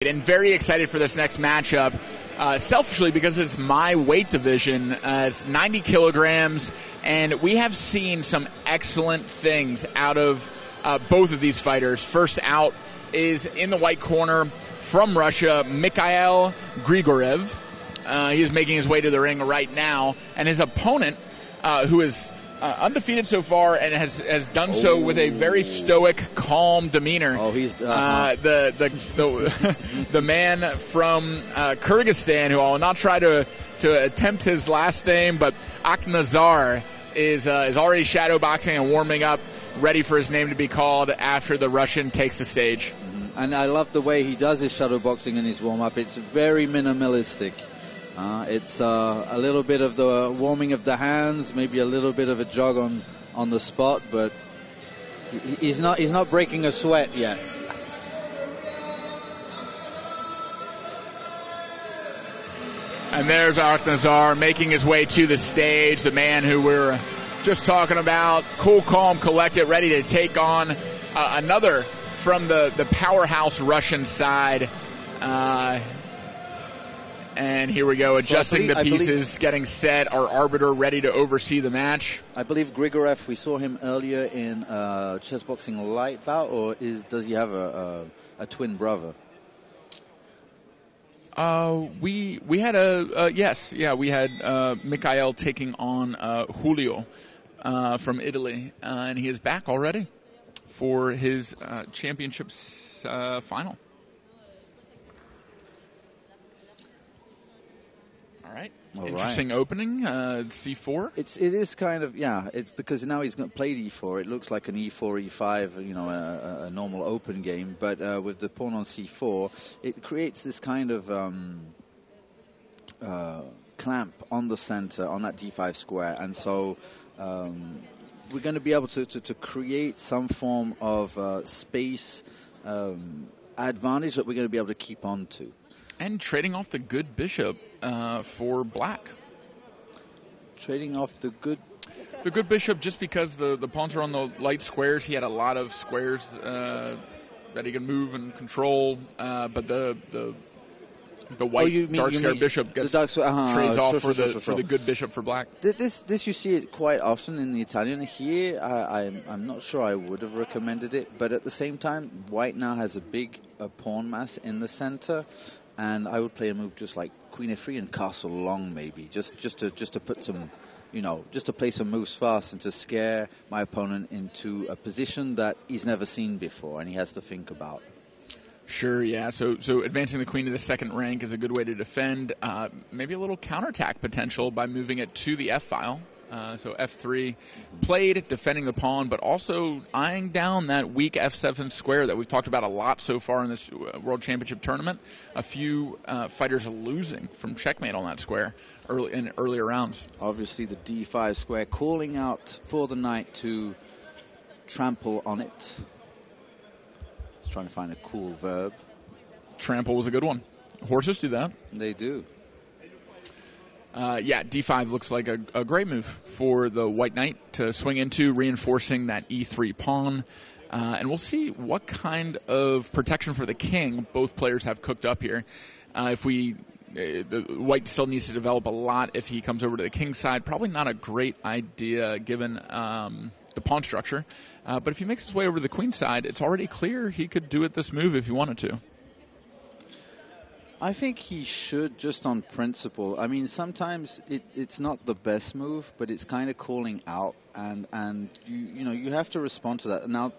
And very excited for this next matchup. Uh, selfishly, because it's my weight division, uh, it's 90 kilograms, and we have seen some excellent things out of uh, both of these fighters. First out is in the white corner from Russia, Mikhail Grigorev. Uh, he is making his way to the ring right now, and his opponent, uh, who is uh, undefeated so far and has has done so with a very stoic, calm demeanor. Oh, he's uh-huh. uh, the the the, the man from uh, Kyrgyzstan, who I will not try to to attempt his last name, but Aknazar is uh, is already shadow boxing and warming up, ready for his name to be called after the Russian takes the stage. And I love the way he does his shadow boxing in his warm up. It's very minimalistic. Uh, it's uh, a little bit of the warming of the hands, maybe a little bit of a jog on, on the spot, but he's not he's not breaking a sweat yet. And there's Aknazar making his way to the stage, the man who we're just talking about, cool, calm, collected, ready to take on uh, another from the, the powerhouse Russian side. Uh, and here we go, adjusting so believe, the pieces, believe, getting set. Our arbiter ready to oversee the match. I believe Grigorev. We saw him earlier in uh, chess boxing light bout, or is does he have a, a, a twin brother? Uh, we we had a uh, yes, yeah, we had uh, Mikhail taking on uh, Julio uh, from Italy, uh, and he is back already for his uh, championships final. All right. All Interesting right. opening, uh, C4. It's it is kind of yeah. It's because now he's going to play E4. It looks like an E4, E5, you know, a, a normal open game. But uh, with the pawn on C4, it creates this kind of um, uh, clamp on the center on that D5 square, and so. Um, we're going to be able to, to, to create some form of uh, space um, advantage that we're going to be able to keep on to and trading off the good bishop uh, for black. Trading off the good. The good bishop, just because the, the pawns are on the light squares, he had a lot of squares uh, that he can move and control. Uh, but the the the white oh, dark square bishop gets dark, uh-huh, trades sure, off sure, for sure, the for the good bishop for black. This this you see it quite often in the Italian. Here, I, I'm I'm not sure I would have recommended it, but at the same time, white now has a big uh, pawn mass in the center, and I would play a move just like Queen F3 and Castle Long, maybe just just to just to put some, you know, just to play some moves fast and to scare my opponent into a position that he's never seen before and he has to think about. Sure, yeah. So, so advancing the queen to the second rank is a good way to defend. Uh, maybe a little counterattack potential by moving it to the F file. Uh, so F3 played, defending the pawn, but also eyeing down that weak F7 square that we've talked about a lot so far in this uh, World Championship tournament. A few uh, fighters are losing from checkmate on that square early in earlier rounds. Obviously, the D5 square calling out for the knight to trample on it. He's trying to find a cool verb. Trample was a good one. Horses do that. They do uh, yeah, d5 looks like a, a, great move for the white knight to swing into, reinforcing that e3 pawn. Uh, and we'll see what kind of protection for the king both players have cooked up here. Uh, if we, uh, the white still needs to develop a lot if he comes over to the king side. Probably not a great idea given um, the pawn structure. Uh, but if he makes his way over to the queen side, it's already clear he could do it this move if he wanted to. I think he should just on principle. I mean, sometimes it, it's not the best move, but it's kind of calling out, and and you you know you have to respond to that. Now,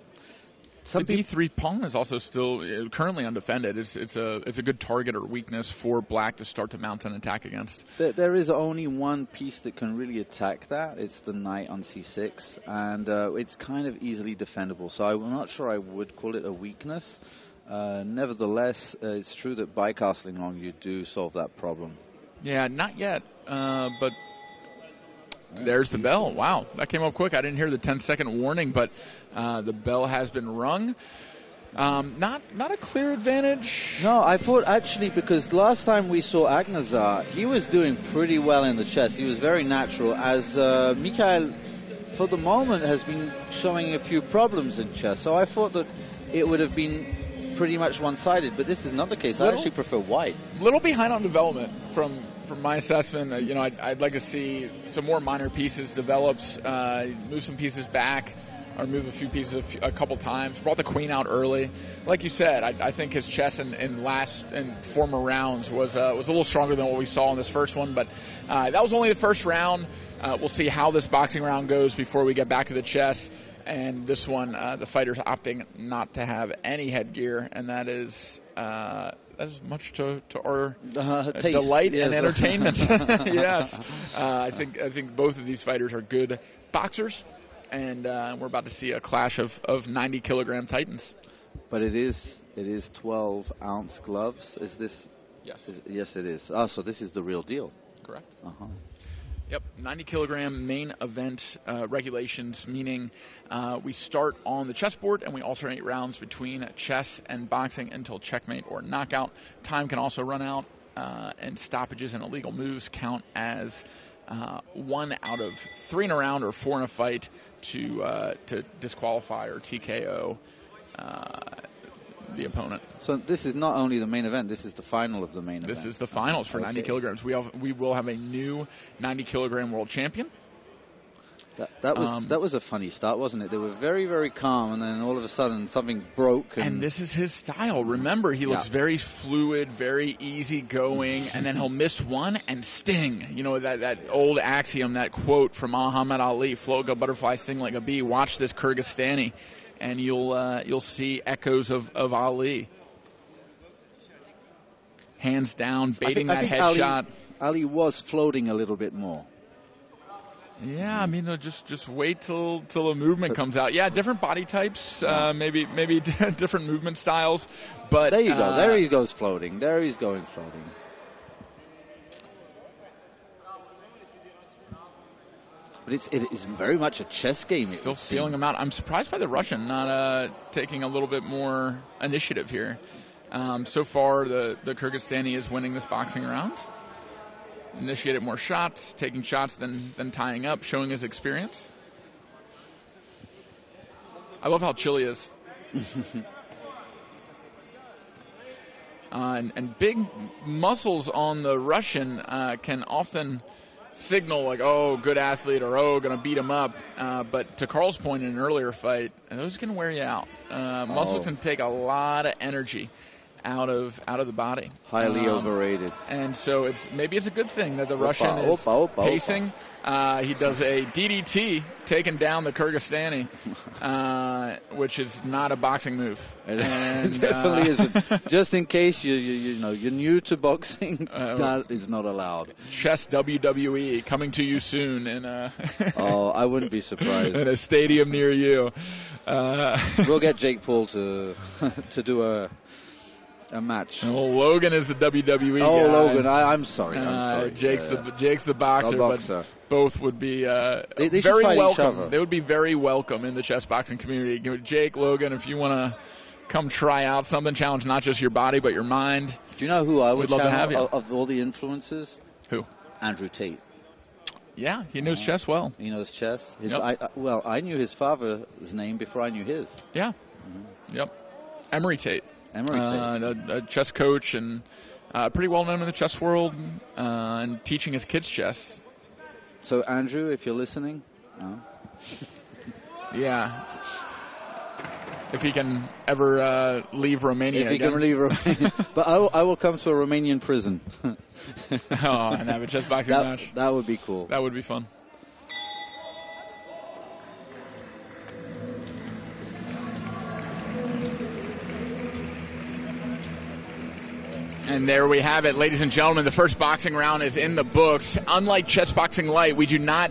some the D three pawn is also still uh, currently undefended. It's it's a it's a good target or weakness for black to start to mount an attack against. There, there is only one piece that can really attack that. It's the knight on c6, and uh, it's kind of easily defendable. So I'm not sure I would call it a weakness. Uh, nevertheless, uh, it's true that by castling long you do solve that problem. Yeah, not yet, uh, but there's the bell. Wow, that came up quick. I didn't hear the 10 second warning, but uh, the bell has been rung. Um, not not a clear advantage. No, I thought actually because last time we saw Aknazar, he was doing pretty well in the chess. He was very natural. As uh, Mikhail, for the moment, has been showing a few problems in chess. So I thought that it would have been pretty much one-sided, but this is not the case. I actually prefer white. A little behind on development from from my assessment. Uh, you know, I'd, I'd like to see some more minor pieces develops, uh, move some pieces back, or move a few pieces a, few, a couple times. Brought the queen out early, like you said. I, I think his chess in, in last and former rounds was uh, was a little stronger than what we saw in this first one, but uh, that was only the first round. Uh, we'll see how this boxing round goes before we get back to the chess. And this one, uh, the fighter's opting not to have any headgear, and that is uh, that is much to, to our Uh, uh, taste, delight yes. and entertainment. yes, uh, I think I think both of these fighters are good boxers, and uh, we're about to see a clash of, of 90 kilogram titans. But it is it is 12 ounce gloves. Is this? Yes, Is, yes, it is. Oh, so this is the real deal. correct. Uh-huh. Yep, 90 kilogram main event uh, regulations, meaning uh, we start on the chessboard and we alternate rounds between chess and boxing until checkmate or knockout. Time can also run out, uh, and stoppages and illegal moves count as uh, one out of three in a round or four in a fight to uh, to disqualify or TKO uh, the opponent. So this is not only the main event. This is the final of the main This event. This is the finals for 90 kilograms. We have, we will have a new 90 kilogram world champion. That, that was Um, that was a funny start, wasn't it? They were very very calm, and then all of a sudden something broke. And, And this is his style. Remember, he looks Yeah. very fluid, very easy going, and then he'll miss one and sting. You know that that old axiom, that quote from Muhammad Ali: "Float like a butterfly, sting like a bee." Watch this Kyrgyzstani, and you'll uh, you'll see echoes of, of Ali. Hands down, I think- baiting I that think Ali, headshot. Ali was floating a little bit more. Yeah, I mean, uh, just just wait till till a movement comes out. Yeah, different body types, uh, maybe maybe different movement styles, but There you go. uh, There he goes floating. There he's going floating. But it's it is very much a chess game. Still feeling him out. I'm surprised by the Russian not uh, taking a little bit more initiative here. Um, so far, the, the Kyrgyzstani is winning this boxing round. Initiated more shots, taking shots than, than tying up, showing his experience. I love how chill he is. uh, and, and big muscles on the Russian uh, can often signal like, oh, good athlete, or oh, going to beat him up. Uh, but to Carl's point in an earlier fight, those can wear you out. Uh, muscles Oh. can take a lot of energy out of out of the body. highly Um, overrated. and so it's maybe it's a good thing that the Russian is opa, opa, opa. pacing. Uh, he does a DDT, taking down the Kyrgyzstani, uh, which is not a boxing move. It And, definitely uh, isn't. Just in case you, you you know you're new to boxing, Uh, that is not allowed. Chess WWE coming to you soon in a Oh, I wouldn't be surprised. in a stadium near you. Uh, we'll get Jake Paul to to do a a match. well, Logan is the WWE. Oh, guy. Logan, I, I'm sorry. I'm Uh, sorry. Jake's Yeah, the Jake's the boxer, boxer. but both would be uh, They- they very fight each welcome. other. They would be very welcome in the chess boxing community. Jake Logan, if you want to come try out something, challenge not just your body but your mind. Do you know who I would love to have you. of, all the influences? Who? Andrew Tate. Yeah, he knows chess well. He knows chess. His, Yep. I, I, well, I knew his father's name before I knew his. Yeah. Yep. Emory Tate, Tate. uh, a, a chess coach and uh, pretty well known in the chess world, uh, and teaching his kids chess. So, Andrew, if you're listening, no? Yeah. If he can ever uh, leave Romania if you again. can leave Romania. but I will, I will come to a Romanian prison. oh, and have a chess boxing that, match. that would be cool. That would be fun. And there we have it, ladies and gentlemen. The first boxing round is in the books. Unlike Chess Boxing Light, we do not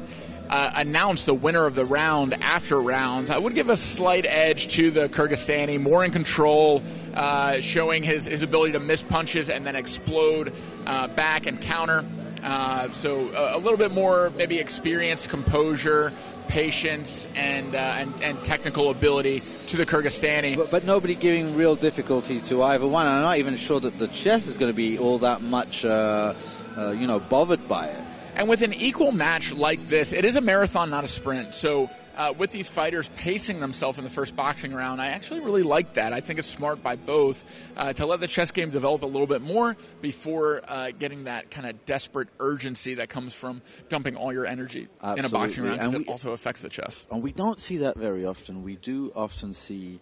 uh, announce the winner of the round after rounds. I would give a slight edge to the Kyrgyzstani, more in control, uh, showing his, his ability to miss punches and then explode uh, back and counter. Uh, so a, a little bit more maybe experience, composure, patience, and, uh, and and technical ability to the Kyrgyzstani. But, but nobody giving real difficulty to either one. I'm not even sure that the chess is going to be all that much, uh, uh, you know, bothered by it. And with an equal match like this, it is a marathon, not a sprint. So uh, with these fighters pacing themselves in the first boxing round, I actually really like that. I think it's smart by both uh, to let the chess game develop a little bit more before uh, getting that kind of desperate urgency that comes from dumping all your energy Absolutely. in a boxing round because And it also affects the chess. And we don't see that very often. We do often see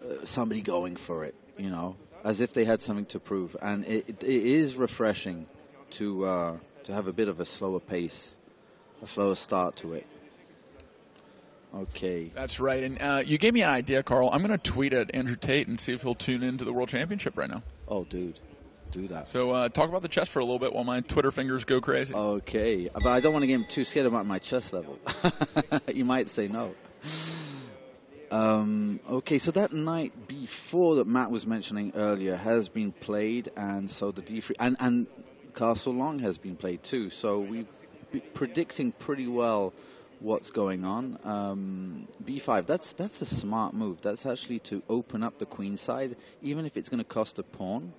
uh, somebody going for it, you know, as if they had something to prove. And it, it, it is refreshing to uh, to have a bit of a slower pace, a slower start to it. Okay. That's right. And uh, you gave me an idea, Carl. I'm going to tweet at Andrew Tate and see if he'll tune into the World Championship right now. Oh, dude, do that. So uh, talk about the chess for a little bit while my Twitter fingers go crazy. Okay, but I don't want to get him too scared about my chess level. you might say no. Um, okay, so that night b4 that Matt was mentioning earlier has been played, and so the d3 and and castle long has been played too. So we're predicting pretty well what's going on. Um, b5, that's that's a smart move. That's actually to open up the queen side, even if it's going to cost a pawn,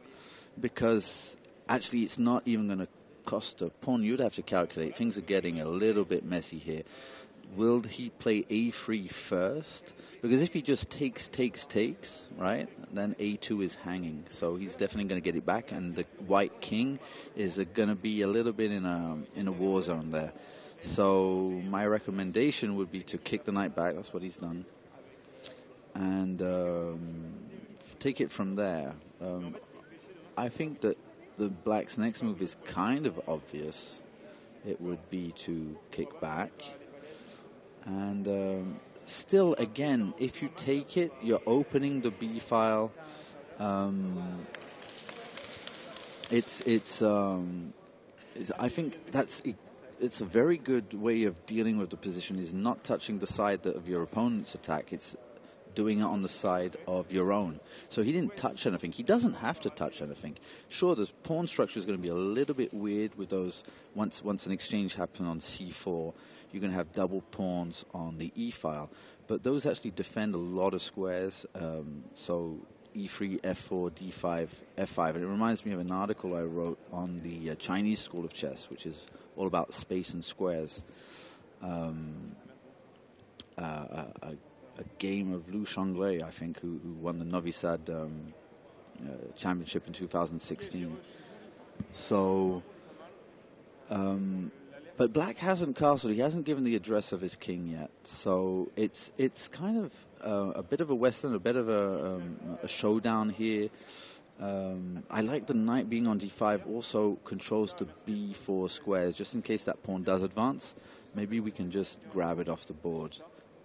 because actually it's not even going to cost a pawn. You'd have to calculate. Things are getting a little bit messy here. Will he play a3 first? Because if he just takes, takes, takes, right, then a2 is hanging. So he's definitely going to get it back, and the white king is going to be a little bit in a in a war zone there. So my recommendation would be to kick the knight back. That's what he's done, and um, take it from there. Um, I think that the black's next move is kind of obvious. It would be to kick back. And um, still, again, if you take it, you're opening the B file. Um, it's it's, um, it's I think that's it's a very good way of dealing with the position. Is not touching the side of your opponent's attack. It's doing it on the side of your own. So he didn't touch anything. He doesn't have to touch anything. Sure, the pawn structure is going to be a little bit weird with those. Once once an exchange happens on c4, you're going to have double pawns on the e file. But those actually defend a lot of squares. Um, so e3, f4, d5, f5. And it reminds me of an article I wrote on the uh, Chinese school of chess, which is all about space and squares. Um, uh, a, a, game of Lu Xiongwei, I think, who, who won the Novi Sad um, uh, championship in 2016. So, um, but Black hasn't castled. He hasn't given the address of his king yet. So it's it's kind of uh, a bit of a western, a bit of a, um, a showdown here. Um, I like the knight being on d5 also controls the b4 squares, just in case that pawn does advance. Maybe we can just grab it off the board,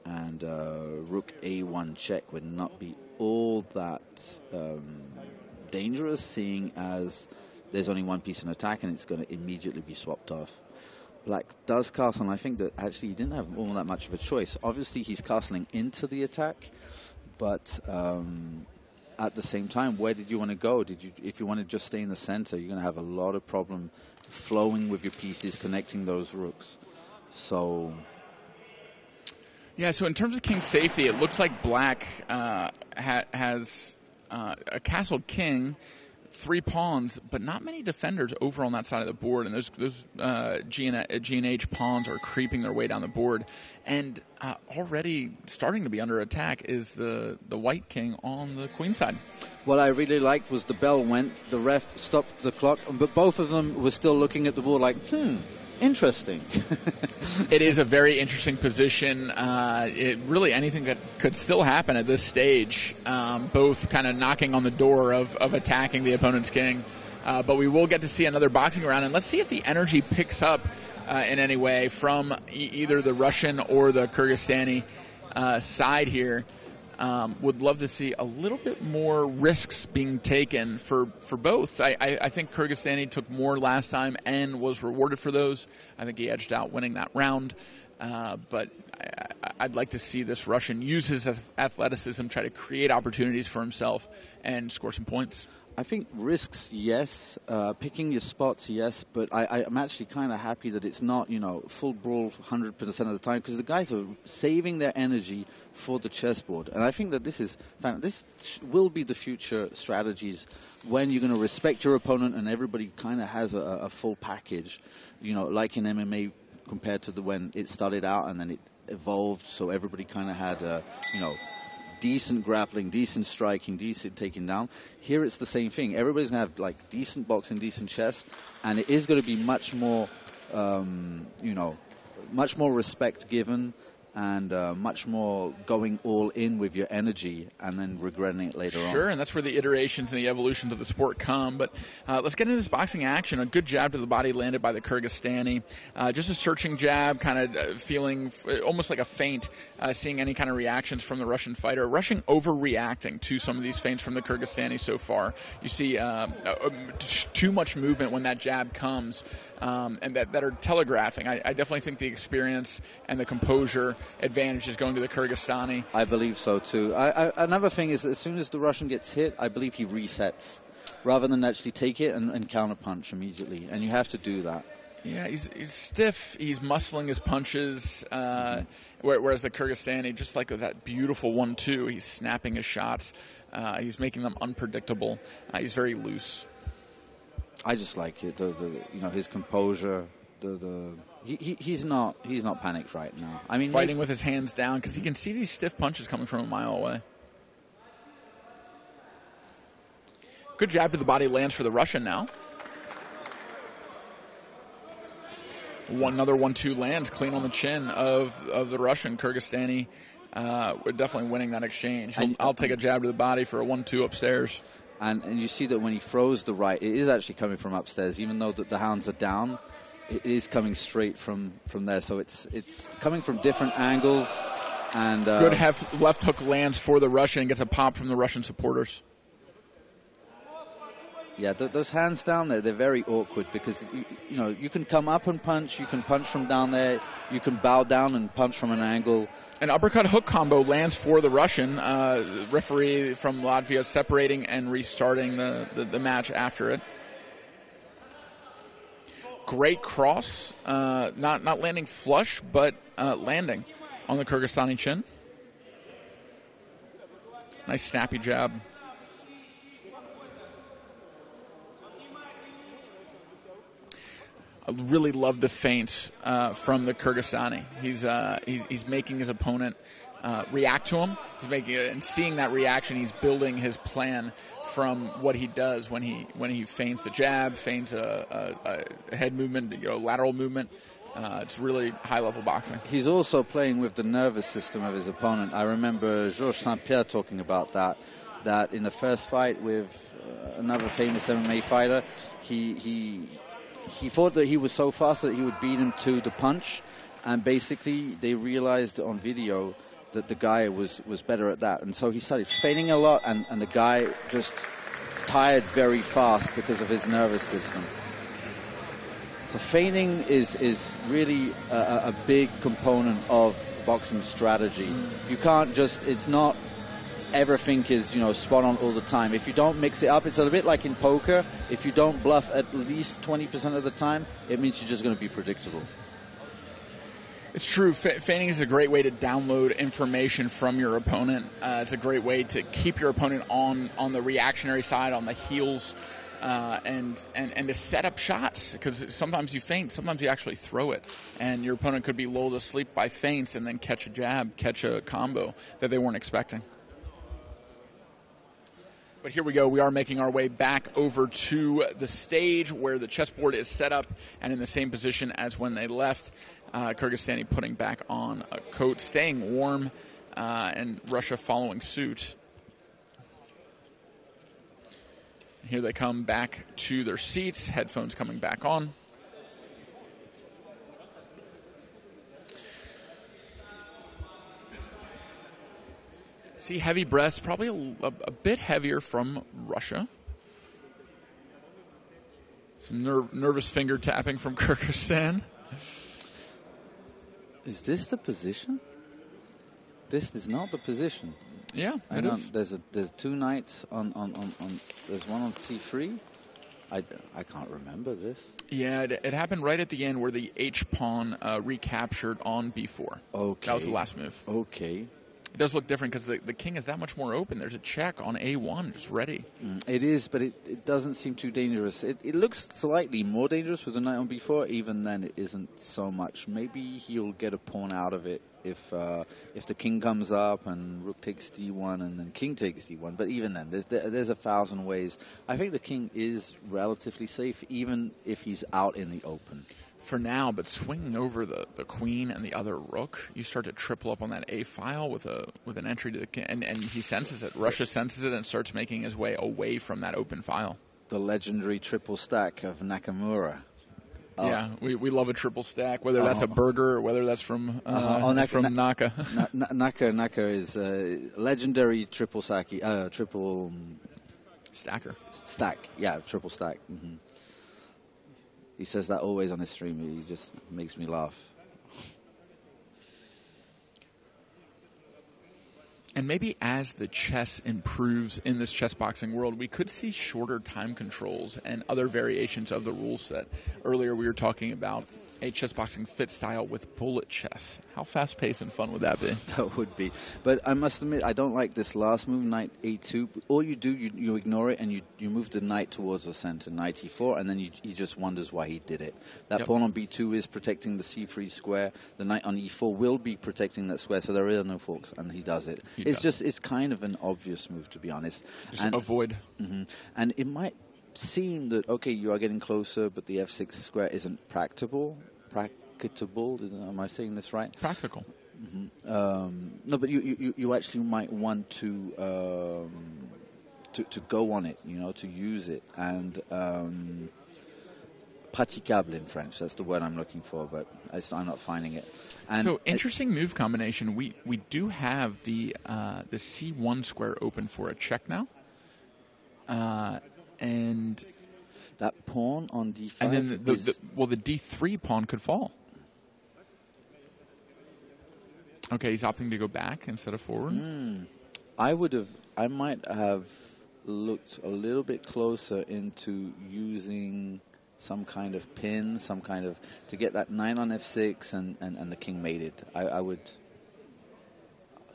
and uh, rook a1 check would not be all that um, dangerous, seeing as there's only one piece in attack and it's going to immediately be swapped off. Black does castle, and I think that actually he didn't have all that much of a choice. Obviously, he's castling into the attack, but um, at the same time, where did you want to go? Did you, if you want to just stay in the center, you're going to have a lot of problem flowing with your pieces, connecting those rooks. So Yeah, so in terms of king safety, it looks like black uh, ha- has uh, a castled king, three pawns, but not many defenders over on that side of the board. And those those uh, G, and, uh, G and H pawns are creeping their way down the board. And uh, already starting to be under attack is the, the white king on the queen side. What I really liked was the bell went, the ref stopped the clock, but both of them were still looking at the board like, hmm, interesting. it is a very interesting position. Uh, it really anything that could still happen at this stage. Um, both kind of knocking on the door of, of attacking the opponent's king. Uh, but we will get to see another boxing round, and let's see if the energy picks up uh, in any way from e- either the Russian or the Kyrgyzstani uh, side here. Um, would love to see a little bit more risks being taken for, for both. I, I, I think Kyrgyzstani took more last time and was rewarded for those. I think he edged out winning that round. Uh, but I, would like to see this Russian use his athleticism, try to create opportunities for himself, and score some points. I think risks, yes. Uh, picking your spots, yes. But I, am actually kind of happy that it's not, you know, full brawl 100% of the time because the guys are saving their energy for the chessboard. And I think that this is this will be the future strategies when you're going to respect your opponent and everybody kind of has a, a full package, you know, like in MMA compared to the when it started out and then it evolved, so everybody kind of had a, you know, decent grappling, decent striking, decent taking down. Here it's the same thing. Everybody's going to have like decent boxing, decent chess, and it is going to be much more, um, you know, much more respect given and uh, much more going all in with your energy and then regretting it later sure, on. Sure, and that's where the iterations and the evolutions of the sport come. But uh, let's get into this boxing action. A good jab to the body landed by the Kyrgyzstani. Uh, just a searching jab, kind of uh, feeling f- almost like a feint, uh, seeing any kind of reactions from the Russian fighter. Russian overreacting to some of these feints from the Kyrgyzstani so far. You see uh, too much movement when that jab comes um, and that, that are telegraphing. I, I, definitely think the experience and the composure advantage is going to the Kyrgyzstani. I believe so too. I, I, another thing is as soon as the Russian gets hit, I believe he resets rather than actually take it and, and counterpunch immediately. And you have to do that. Yeah, he's, he's stiff. He's muscling his punches. Uh, whereas the Kyrgyzstani, just like that beautiful one too, he's snapping his shots. Uh, he's making them unpredictable. Uh, he's very loose. I just like it. The, the you know his composure. The the he, he, he's not he's not panicked right now. I mean, fighting with his hands down because he can see these stiff punches coming from a mile away. Good jab to the body lands for the Russian now. One another one-two lands clean on the chin of of the Russian Kyrgyzstani. Uh, we're definitely winning that exchange. I'll, I'll take a jab to the body for a one-two upstairs and, and you see that when he throws the right, it is actually coming from upstairs, even though the, the hounds are down. It is coming straight from, from there, so it's it's coming from different angles. And uh, good hef- left hook lands for the Russian and gets a pop from the Russian supporters. Yeah, th- those hands down there, they're very awkward because, you, you, know, you can come up and punch, you can punch from down there, you can bow down and punch from an angle. An uppercut hook combo lands for the Russian. Uh, referee from Latvia separating and restarting the, the, the match after it. Great cross, uh, not, not landing flush, but uh, landing on the Kyrgyzstani chin. Nice snappy jab. I really love the feints uh, from the Kyrgyzstani. He's, uh, he's, he's making his opponent uh, react to him. He's making and seeing that reaction. He's building his plan from what he does when he when he feigns the jab, feigns a, a, a head movement, you know, lateral movement. Uh, it's really high level boxing. He's also playing with the nervous system of his opponent. I remember Georges St. Pierre talking about that. That in the first fight with uh, another famous MMA fighter, he he he thought that he was so fast that he would beat him to the punch, and basically they realized on video that the guy was, was better at that, and so he started feigning a lot, and, and the guy just tired very fast because of his nervous system. So feigning is is really a, a big component of boxing strategy. Mm. You can't just it's not everything is you know spot on all the time. If you don't mix it up, it's a bit like in poker. If you don't bluff at least 20% of the time, it means you're just going to be predictable. It's true. feigning is a great way to download information from your opponent. Uh, it's a great way to keep your opponent on on the reactionary side, on the heels, uh, and, and and to set up shots. Because sometimes you feint, sometimes you actually throw it, and your opponent could be lulled asleep by feints and then catch a jab, catch a combo that they weren't expecting. But here we go. We are making our way back over to the stage where the chessboard is set up and in the same position as when they left. Uh, Kyrgyzstani putting back on a coat, staying warm, uh, and Russia following suit. Here they come back to their seats, headphones coming back on. See heavy breaths, probably a, a, a bit heavier from Russia. Some ner- nervous finger tapping from Kyrgyzstan. Is this the position? This is not the position. Yeah, it is. There's a, there's two knights on, on, on, on there's one on c3. I, I can't remember this. Yeah, it, it happened right at the end where the H pawn uh, recaptured on b4. Okay. That was the last move. Okay. It does look different because the, the king is that much more open. There's a check on a1 just ready. Mm, it is, but it, it doesn't seem too dangerous. It, it looks slightly more dangerous with the knight on b4. Even then, it isn't so much. Maybe he'll get a pawn out of it if uh, if the king comes up and rook takes d1 and then king takes d1. But even then, there's there's a thousand ways. I think the king is relatively safe, even if he's out in the open. For now, but swinging over the, the queen and the other rook, you start to triple up on that a file with a with an entry to the king, and, and he senses it. Russia senses it and starts making his way away from that open file. The legendary triple stack of Nakamura. Oh. Yeah, we, we love a triple stack, whether that's a uh-huh. burger or whether that's from uh, uh-huh. oh, Naka, from Naka. Naka Naka is a legendary triple stack, uh, triple stacker. Stack, yeah, triple stack. Mm-hmm. He says that always on his stream. He just makes me laugh. And maybe as the chess improves in this chess boxing world, we could see shorter time controls and other variations of the rule set. Earlier, we were talking about a chess boxing fit style with bullet chess. How fast paced and fun would that be? that would be. But I must admit, I don't like this last move, knight a2. All you do, you, you ignore it and you, you move the knight towards the center, knight e4, and then you, he just wonders why he did it. That yep. pawn on b2 is protecting the c3 square. The knight on e4 will be protecting that square, so there are no forks, and he does it. He it's does. just, it's kind of an obvious move, to be honest. Just and, avoid. Mm-hmm. And it might seem that okay, you are getting closer, but the f6 square isn't practicable practicable. Am I saying this right? Practical. Mm-hmm. Um, no, but you, you, you actually might want to, um, to to go on it, you know, to use it and um, praticable in French. That's the word I'm looking for, but I'm not finding it. And so interesting move combination. We we do have the uh, the C1 square open for a check now, uh, and that pawn on d5. And then, the, the, well, the d3 pawn could fall. Okay, he's opting to go back instead of forward. Mm. I would have. I might have looked a little bit closer into using some kind of pin, some kind of to get that knight on f6 and, and, and the king mated. I, I would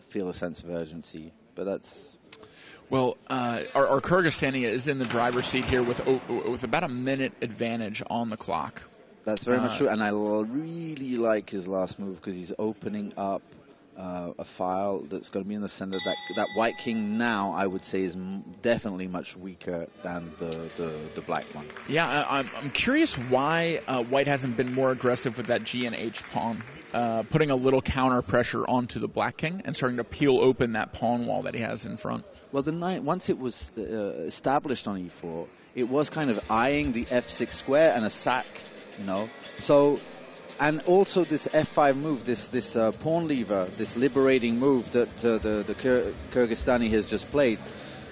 feel a sense of urgency, but that's well, uh, our, our Kyrgyzstani is in the driver's seat here with with about a minute advantage on the clock. That's very uh, much true, and I really like his last move because he's opening up uh, a file that's going to be in the center. That that white king now, I would say, is m- definitely much weaker than the, the, the black one. Yeah, I, am I'm curious why uh, white hasn't been more aggressive with that G and H pawn, uh, putting a little counter pressure onto the black king and starting to peel open that pawn wall that he has in front. Well, the knight once it was uh, established on e4, it was kind of eyeing the f6 square and a sack, you know. So, and also this f5 move, this this uh, pawn lever, this liberating move that uh, the the Kyr- Kyrgyzstani has just played.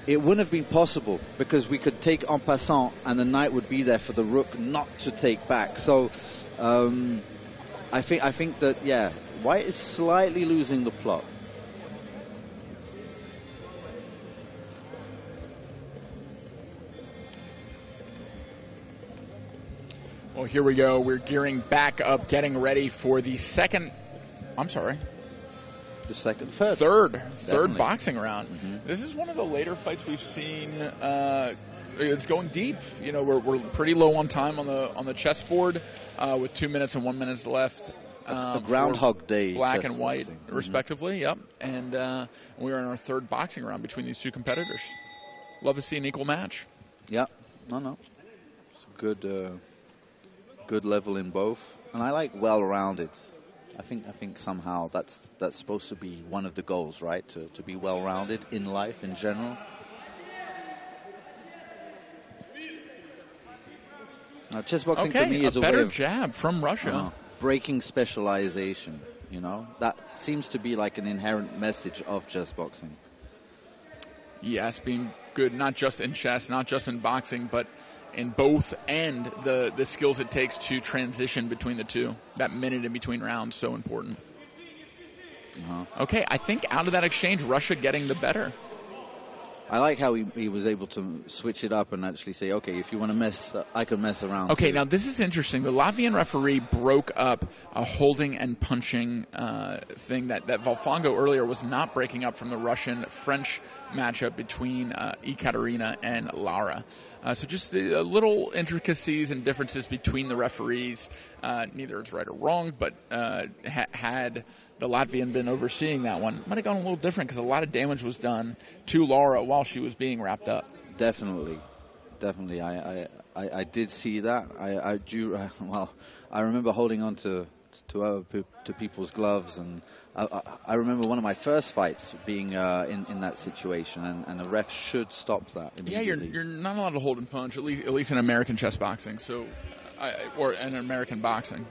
It wouldn't have been possible because we could take en passant and the knight would be there for the rook not to take back. So, um, I think I think that yeah, White is slightly losing the plot. Well, here we go. We're gearing back up, getting ready for the second. I'm sorry. The second, third, third, third boxing round. Mm-hmm. This is one of the later fights we've seen. Uh, it's going deep. You know, we're, we're pretty low on time on the on the chessboard, uh, with two minutes and one minutes left. Um, Groundhog Day, black and white, mm-hmm. respectively. Yep, and uh, we are in our third boxing round between these two competitors. Love to see an equal match. Yeah, no, no, it's good. Good level in both, and I like well-rounded. I think I think somehow that's that's supposed to be one of the goals, right? To to be well-rounded in life in general. Now, chess boxing okay, for me is a, a better way of jab from Russia. Uh, breaking specialization. You know that seems to be like an inherent message of chess boxing. Yes, being good not just in chess, not just in boxing, but in both and the, the skills it takes to transition between the two. That minute in between rounds so important. Uh-huh. Okay, I think out of that exchange, Russia getting the better. I like how he, he was able to switch it up and actually say, okay, if you want to mess, uh, I can mess around. Okay, too. now this is interesting. The Latvian referee broke up a holding and punching uh, thing that, that Valfongo earlier was not breaking up from the Russian French matchup between uh, Ekaterina and Lara. Uh, so just the little intricacies and differences between the referees. Uh, neither is right or wrong, but uh, ha- had the Latvian been overseeing that one, might have gone a little different because a lot of damage was done to Laura while she was being wrapped up. Definitely, definitely. I I, I, I did see that. I, I do. Well, I remember holding on to to other to people's gloves, and I, I, remember one of my first fights being uh, in in that situation, and, and the ref should stop that. Yeah, you're you're not allowed to hold and punch at least at least in American chess boxing, so I, or in American boxing.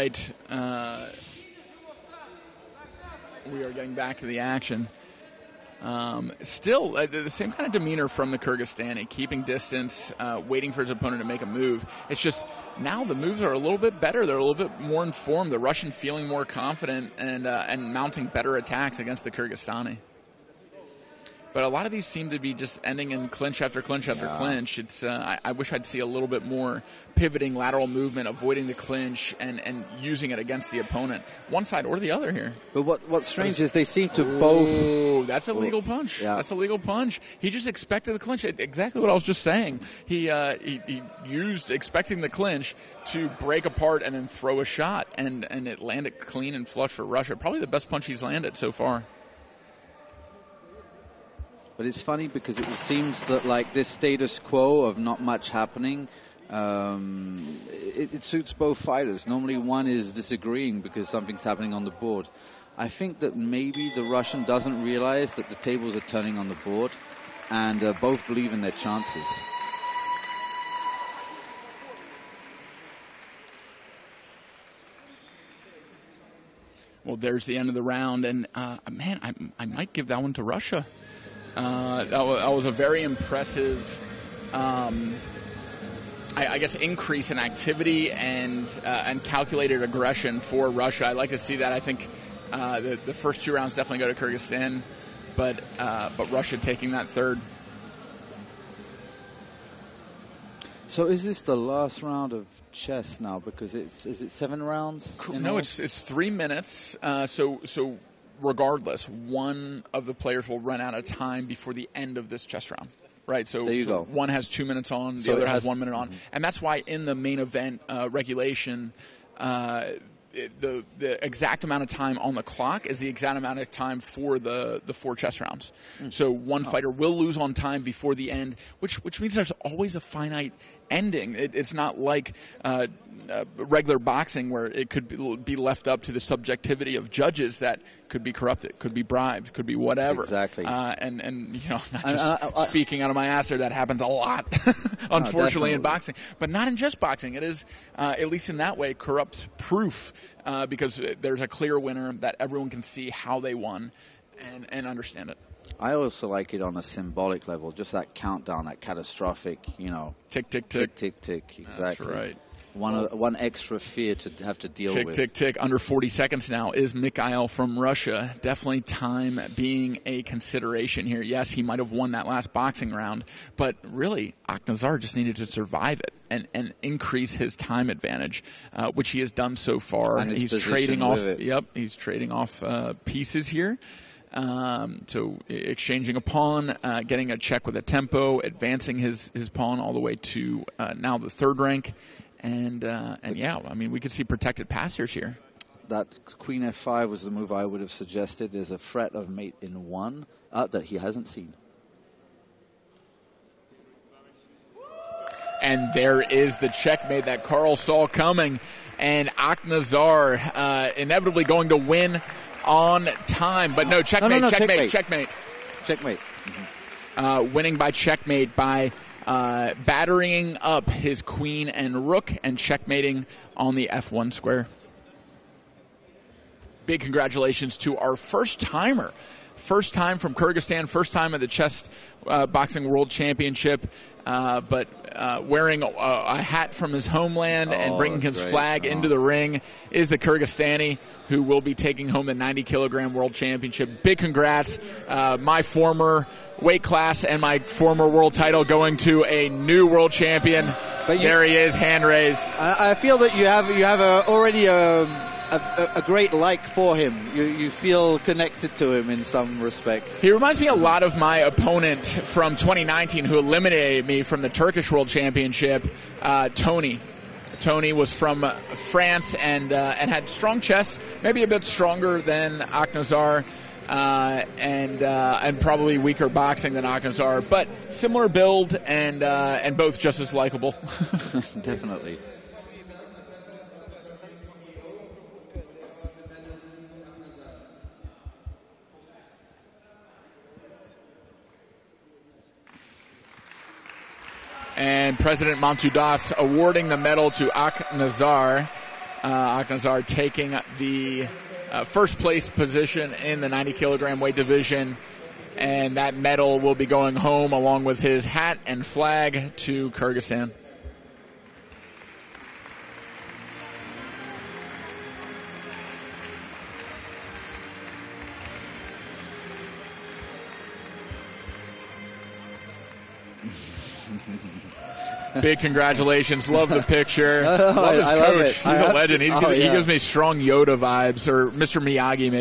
Right. Uh, we are getting back to the action. Um, still, uh, the same kind of demeanor from the Kyrgyzstani, keeping distance, uh, waiting for his opponent to make a move. It's just now the moves are a little bit better. They're a little bit more informed. The Russian feeling more confident and uh, and mounting better attacks against the Kyrgyzstani. But a lot of these seem to be just ending in clinch after clinch after yeah. clinch. It's uh, I, I, wish I'd see a little bit more pivoting, lateral movement, avoiding the clinch, and, and using it against the opponent, one side or the other here. But what what's strange is they seem to ooh, both. That's a legal punch. Yeah. That's a legal punch. He just expected the clinch. Exactly what I was just saying. He, uh, he he used expecting the clinch to break apart and then throw a shot, and and it landed clean and flush for Russia. Probably the best punch he's landed so far. But it's funny because it seems that like this status quo of not much happening, um, it, it, suits both fighters. Normally one is disagreeing because something's happening on the board. I think that maybe the Russian doesn't realize that the tables are turning on the board and uh, both believe in their chances. Well, there's the end of the round, and uh, man, I, I might give that one to Russia. Uh, that, was, that, was, a very impressive, um, I, I, guess, increase in activity and uh, and calculated aggression for Russia. I like to see that. I think uh, the, the, first two rounds definitely go to Kyrgyzstan, but uh, but Russia taking that third. So is this the last round of chess now? Because it's is it seven rounds? No, it's it's three minutes. Uh, so so regardless, one of the players will run out of time before the end of this chess round. Right, so, so one has two minutes on, the so other has, has, one minute on, mm-hmm. and that's why in the main event uh, regulation, uh, the the exact amount of time on the clock is the exact amount of time for the the four chess rounds. Mm. So one oh. fighter will lose on time before the end, which which means there's always a finite ending. It, it's not like uh, uh, regular boxing where it could be left up to the subjectivity of judges that could be corrupted, could be bribed, could be whatever. Exactly. Uh, and and you know, not just I, I, I, speaking out of my ass there, that happens a lot, unfortunately, no, in boxing, but not in just boxing. It is uh, at least in that way corrupt proof uh, because there's a clear winner that everyone can see how they won and and understand it. I also like it on a symbolic level, just that countdown, that catastrophic, you know, tick tick tick tick tick. tick exactly. That's right. One well, one extra fear to have to deal tick, with. Tick tick tick. Under 40 seconds now is Mikhail from Russia. Definitely time being a consideration here. Yes, he might have won that last boxing round, but really, Aknazar just needed to survive it and, and increase his time advantage, uh, which he has done so far. And he's trading off. It. Yep, he's trading off uh, pieces here. Um, so exchanging a pawn, uh, getting a check with a tempo, advancing his, his pawn all the way to uh, now the third rank, and uh, and yeah, I mean we could see protected passers here. That queen f5 was the move I would have suggested. There's a threat of mate in one uh, that he hasn't seen. And there is the checkmate that Carl saw coming, and Aknazar uh, inevitably going to win on time. But no, checkmate, no, no, no, checkmate, checkmate. Checkmate. Mm-hmm. Uh, winning by checkmate by uh, battering up his queen and rook and checkmating on the f1 square. Big congratulations to our first timer first time from Kyrgyzstan, first time at the Chess uh, Boxing World Championship, uh, but uh, wearing a, a, hat from his homeland oh, and bringing his great. flag oh. into the ring is the Kyrgyzstani who will be taking home the 90 kilogram World Championship. Big congrats, uh, my former weight class and my former world title going to a new world champion. You, there he is, hand raised. I, I feel that you have you have a, already a, a, a, great like for him. You, you feel connected to him in some respect. He reminds me a lot of my opponent from 2019 who eliminated me from the Turkish World Championship, uh, Tony. Tony was from France and uh, and had strong chest, maybe a bit stronger than Aknazar. Uh, and uh, and probably weaker boxing than Aknazar, but similar build and uh, and both just as likable. Definitely. And President Montu Das awarding the medal to Aknazar. Uh, Aknazar taking the uh, first place position in the 90 kilogram weight division, and that medal will be going home along with his hat and flag to Kyrgyzstan. Big congratulations. Love the picture. Oh, love his I coach. love He's I a legend. He, oh, he yeah. gives me strong Yoda vibes, or Mr. Miyagi, maybe.